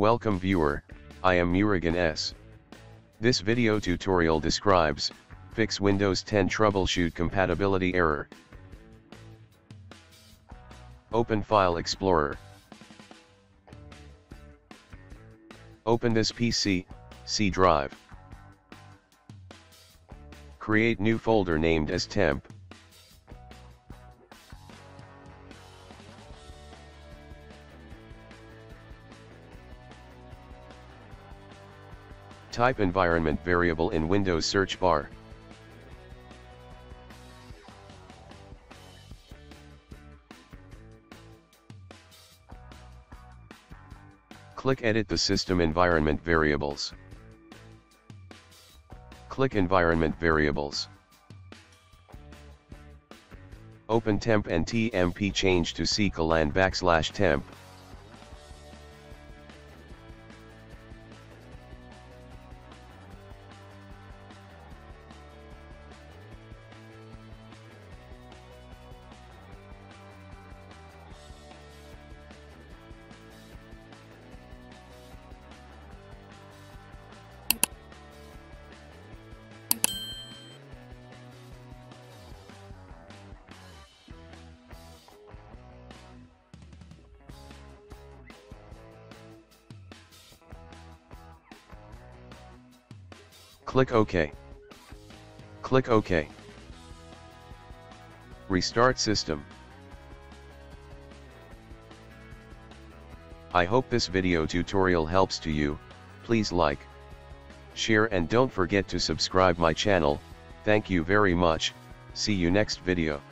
Welcome viewer, I am Murugan S. This video tutorial describes, fix Windows 10 troubleshoot compatibility error. Open File Explorer. Open this PC, C drive. Create new folder named as temp. Type environment variable in Windows search bar. Click Edit the system environment variables. Click Environment Variables. Open temp and tmp change to C colon backslash temp. Click OK. Click OK. Restart system. I hope this video tutorial helps to you, please like, share and don't forget to subscribe my channel, thank you very much, see you next video.